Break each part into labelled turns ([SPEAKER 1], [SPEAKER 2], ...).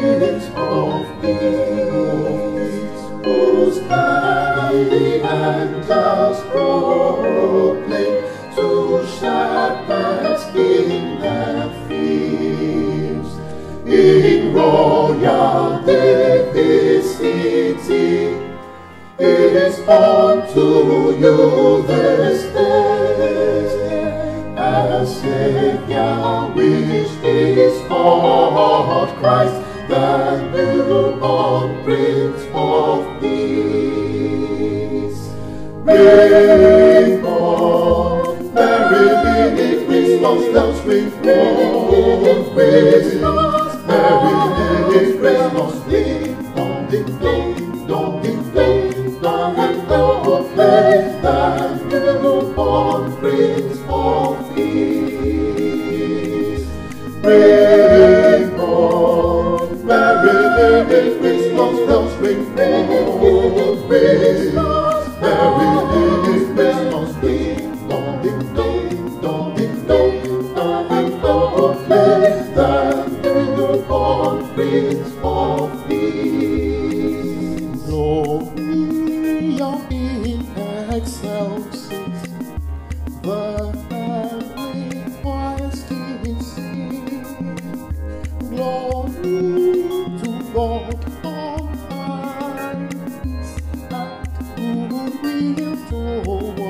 [SPEAKER 1] peace, of peace, whose heavenly angels proclaim to shepherds in their fields, in royal divinity, it is born to you this day, a Savior which is of Christ Ring on, Christmas, merry little Christmas and proclaim the newborn Prince of Peace. Merry Christmas, merry proclaim the newborn Prince of Peace.
[SPEAKER 2] In the. Glory to God on goodwill towards men.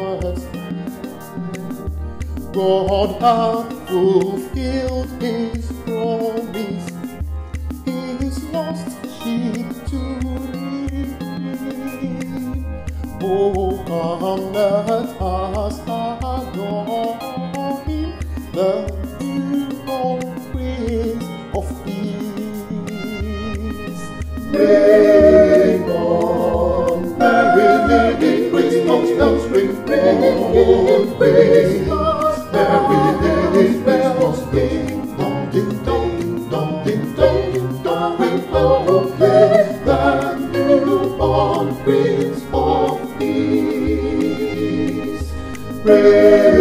[SPEAKER 2] God hath fulfilled His promise, His lost sheep to redeem. Oh, come let us adore Him, the newborn Prince of Peace.
[SPEAKER 1] Ring on, merry little Christmas bells ring on, Christmas, merry ding